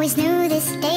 always knew this day.